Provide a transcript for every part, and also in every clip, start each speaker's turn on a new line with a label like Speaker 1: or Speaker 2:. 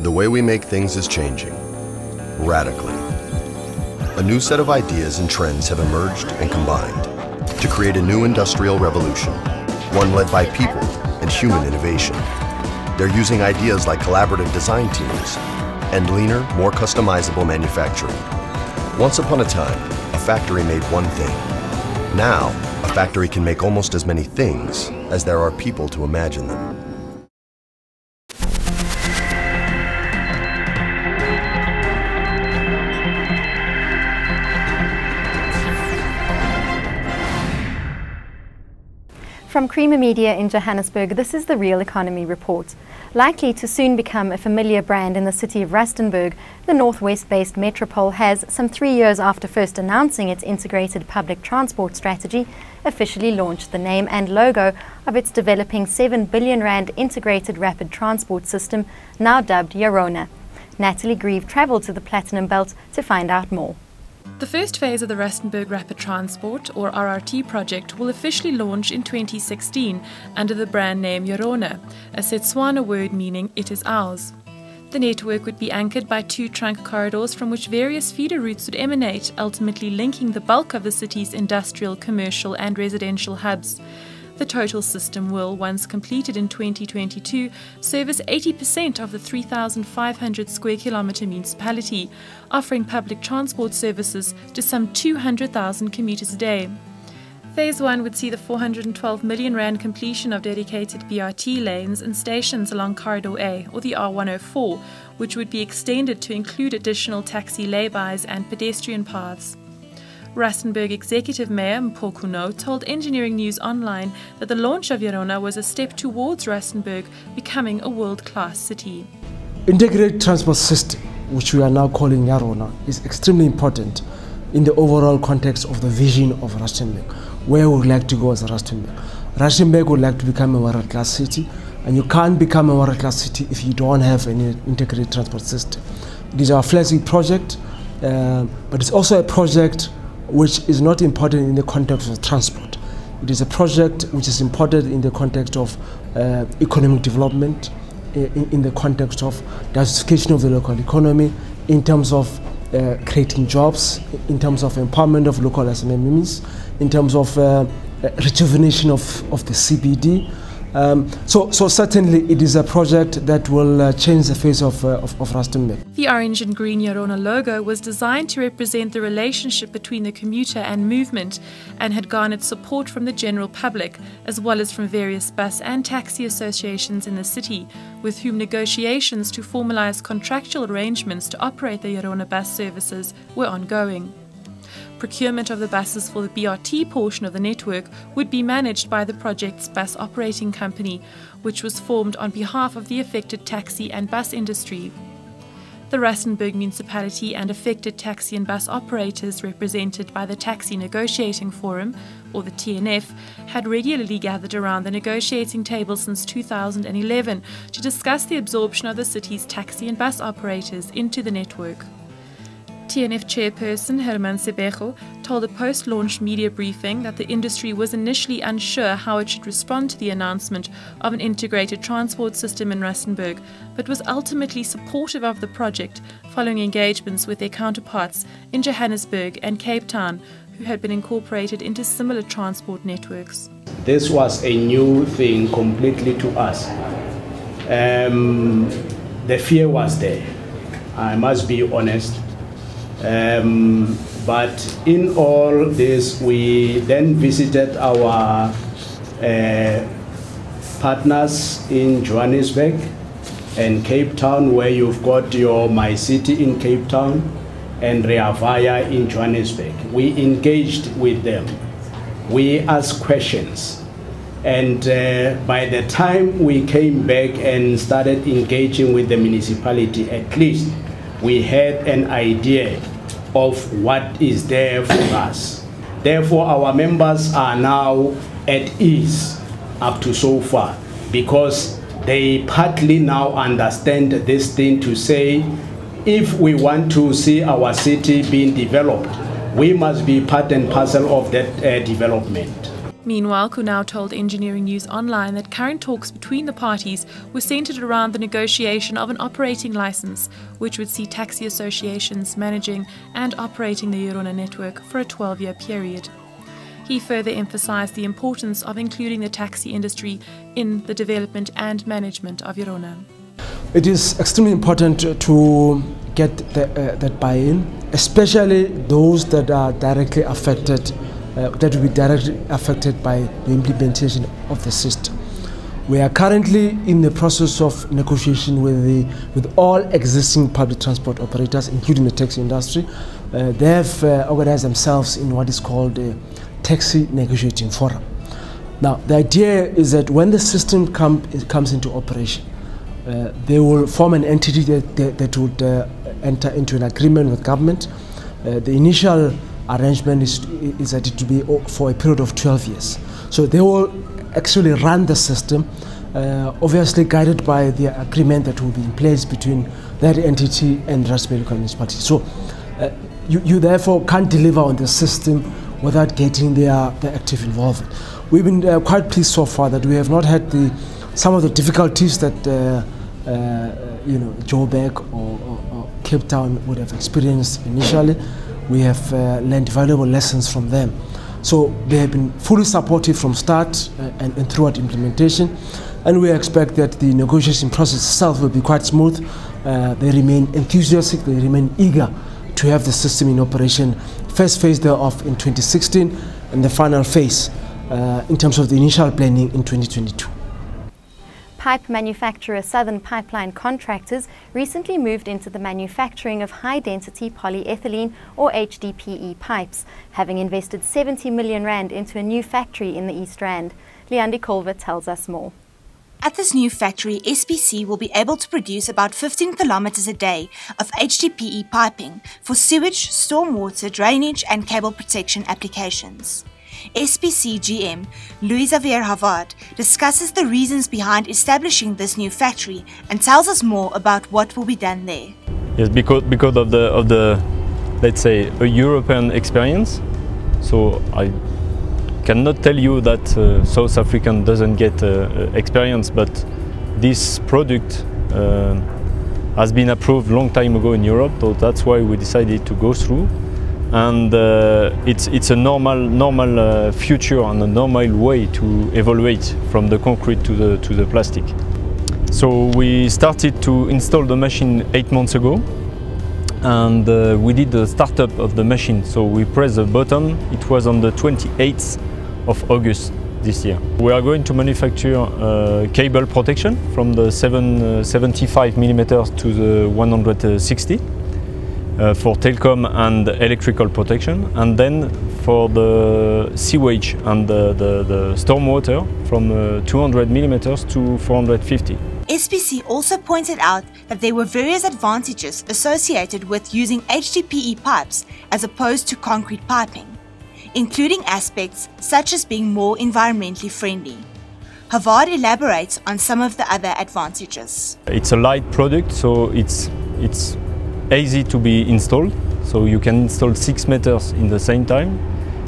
Speaker 1: The way we make things is changing, radically. A new set of ideas and trends have emerged and combined to create a new industrial revolution, one led by people and human innovation. They're using ideas like collaborative design teams and leaner, more customizable manufacturing. Once upon a time, a factory made one thing. Now, a factory can make almost as many things as there are people to imagine them.
Speaker 2: From Creamer Media in Johannesburg, this is the Real Economy Report. Likely to soon become a familiar brand in the city of Rustenburg, the northwest based Metropole has, some three years after first announcing its integrated public transport strategy, officially launched the name and logo of its developing 7 billion rand integrated rapid transport system, now dubbed Yarona. Natalie Greve travelled to the Platinum Belt to find out more.
Speaker 3: The first phase of the Rustenburg Rapid Transport, or RRT project, will officially launch in 2016 under the brand name Yarona, a Setswana word meaning it is ours. The network would be anchored by two trunk corridors from which various feeder routes would emanate, ultimately linking the bulk of the city's industrial, commercial, and residential hubs. The total system will, once completed in 2022, service 80% of the 3,500 square kilometre municipality, offering public transport services to some 200,000 commuters a day. Phase 1 would see the 412 million rand completion of dedicated BRT lanes and stations along Corridor A, or the R104, which would be extended to include additional taxi laybys and pedestrian paths. Rustenburg Executive Mayor Mpho Khunou told Engineering News Online that the launch of Yarona was a step towards Rustenburg becoming a world-class city.
Speaker 4: Integrated transport system, which we are now calling Yarona, is extremely important in the overall context of the vision of Rustenburg, where we would like to go as Rustenburg. Rustenburg would like to become a world-class city, and you can't become a world-class city if you don't have an integrated transport system. It is our flagship project, uh, but it's also a project which is not important in the context of transport. It is a project which is important in the context of uh, economic development, in, in, the context of diversification of the local economy, in terms of uh, creating jobs, in terms of empowerment of local SMEs, in terms of uh, rejuvenation of, of the CBD, um, so, so certainly it is a project that will uh, change the face of, uh, of, of Rustenburg.
Speaker 3: The orange and green Yarona logo was designed to represent the relationship between the commuter and movement and had garnered support from the general public as well as from various bus and taxi associations in the city with whom negotiations to formalize contractual arrangements to operate the Yarona bus services were ongoing. Procurement of the buses for the BRT portion of the network would be managed by the project's bus operating company, which was formed on behalf of the affected taxi and bus industry. The Rustenburg municipality and affected taxi and bus operators, represented by the Taxi Negotiating Forum, or the TNF, had regularly gathered around the negotiating table since 2011 to discuss the absorption of the city's taxi and bus operators into the network. TNF chairperson Herman Sebego told a post launch media briefing that the industry was initially unsure how it should respond to the announcement of an integrated transport system in Rustenburg, but was ultimately supportive of the project following engagements with their counterparts in Johannesburg and Cape Town, who had been incorporated into similar transport networks.
Speaker 5: This was a new thing completely to us. Um, the fear was there. I must be honest um, but in all this, we then visited our uh, partners in Johannesburg and Cape Town, where you've got your MyCiTi in Cape Town and Rea Vaya in Johannesburg. We engaged with them. We asked questions. And uh, by the time we came back and started engaging with the municipality, at least we had an idea of what is there for us. Therefore, our members are now at ease up to so far because they partly now understand this thing to say if we want to see our city being developed, we must be part and parcel of that uh, development.
Speaker 3: Meanwhile, Khunou told Engineering News Online that current talks between the parties were centered around the negotiation of an operating license, which would see taxi associations managing and operating the Yarona network for a 12 year period. He further emphasized the importance of including the taxi industry in the development and management of Yarona.
Speaker 4: It is extremely important to get the, uh, that buy-in, especially those that are directly affected, uh, that will be directly affected by the implementation of the system. We are currently in the process of negotiation with, the, with all existing public transport operators, including the taxi industry. Uh, they have uh, organized themselves in what is called a taxi negotiating forum. Now, the idea is that when the system come, comes into operation, uh, they will form an entity that, that, that would uh, enter into an agreement with government. Uh, the initial arrangement is, is that it will be for a period of 12 years. So they will actually run the system, uh, obviously guided by the agreement that will be in place between that entity and Rustenburg Communist Party. So uh, you, you therefore can't deliver on the system without getting their, their active involvement. We've been uh, quite pleased so far that we have not had the, some of the difficulties that uh, you know, Joburg or, or, or, Cape Town would have experienced initially. We have uh, learned valuable lessons from them. So they have been fully supportive from start uh, and, and, throughout implementation. And we expect that the negotiation process itself will be quite smooth. Uh, they remain enthusiastic, they remain eager to have the system in operation. First phase thereof in 2016 and the final phase uh, in terms of the initial planning in 2022
Speaker 2: pipe manufacturer Southern Pipeline Contractors recently moved into the manufacturing of high-density polyethylene or HDPE pipes, having invested 70 million rand into a new factory in the East Rand. Leandi Kolver tells us more.
Speaker 6: At this new factory, SPC will be able to produce about 15 kilometers a day of HDPE piping for sewage, stormwater, drainage, and cable protection applications. SPC GM Louis Xavier Havard discusses the reasons behind establishing this new factory and tells us more about what will be done there.
Speaker 7: Yes, because because of the of the let's say a European experience. So I cannot tell you that uh, South African doesn't get uh, experience, but this product uh, has been approved long time ago in Europe, so that's why we decided to go through and uh, it's it's a normal normal uh, future and a normal way to evaluate from the concrete to the to the plastic. So we started to install the machine eight months ago, and uh, we did the startup of the machine. So we pressed the button. It was on the 28th of August this year. We are going to manufacture uh, cable protection from the 775 uh, millimeters to the 160 uh, for telecom and electrical protection, and then for the sewage and the, the, the stormwater from uh, 200 millimeters to 450.
Speaker 6: SPC also pointed out that there were various advantages associated with using HDPE pipes as opposed to concrete piping, including aspects such as being more environmentally friendly. Havard elaborates on some of the other advantages.
Speaker 7: It's a light product, so it's, it's easy to be installed, so you can install six meters in the same time.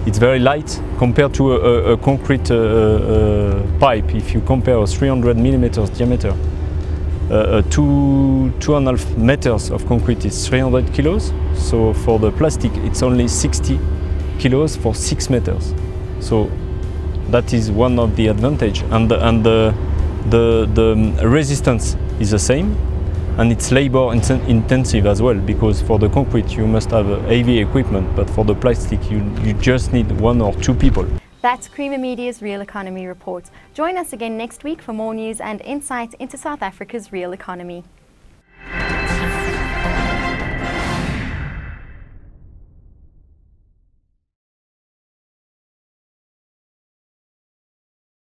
Speaker 7: It's very light compared to a, a, concrete uh, uh, pipe. If you compare a 300 millimeters diameter, uh, two two and a half meters of concrete is 300 kilos. So for the plastic, it's only 60 kilos for six meters. So that is one of the advantage, and and the the, the resistance is the same and it's labor intensive as well because for the concrete you must have uh, heavy equipment but for the plastic you, you just need one or two people.
Speaker 2: That's Creamer Media's Real Economy Report. Join us again next week for more news and insight into South Africa's real economy.